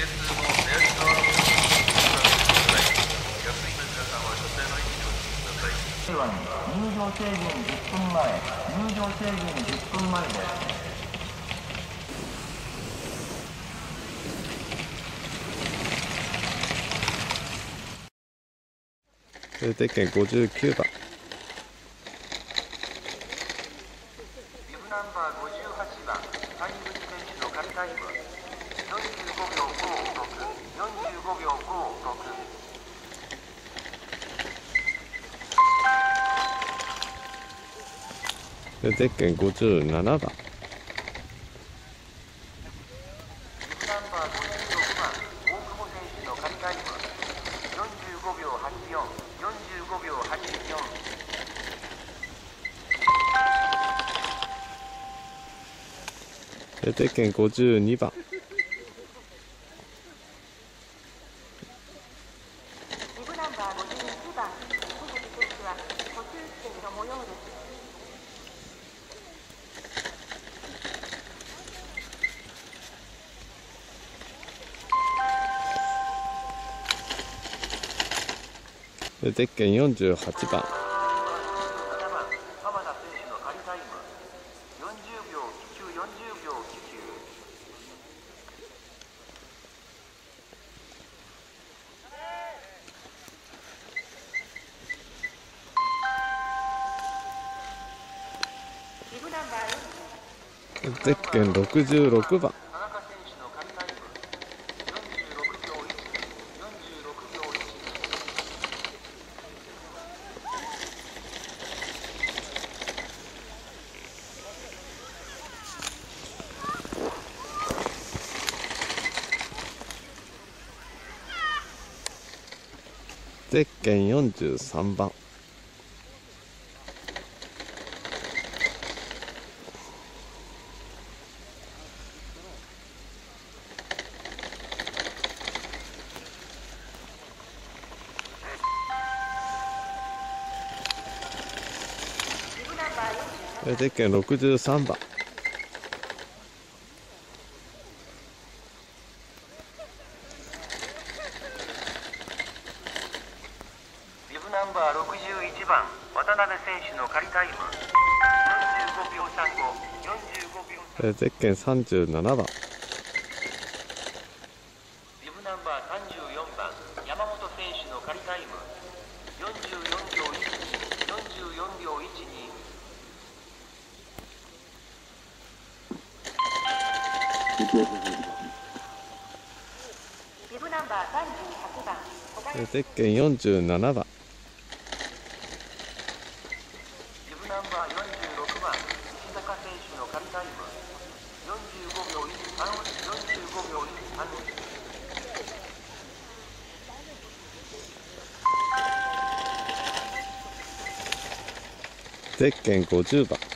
入場制限10分前入場制限10分前です通鉄券59番ビブナンバー58番谷口選手の仮タイム45秒56 45秒56通鉄券57番ビブナンバー通鉄券48番7番。浜田選手の仮タイム40秒99 40秒99ビブナン66番田中選手の仮タイム46秒1 46秒1ゼッケン四十三番。ゼッケン六十三番。21番渡辺選手の仮タイム45秒3545秒ゼッケン37番。ビブナンバー34番山本選手の仮タイム44秒1244秒12ビブナンバー38番ゼッケン47番。ナンバー46番。石坂選手の仮タイム。45秒13 45秒13ゼッケン50番。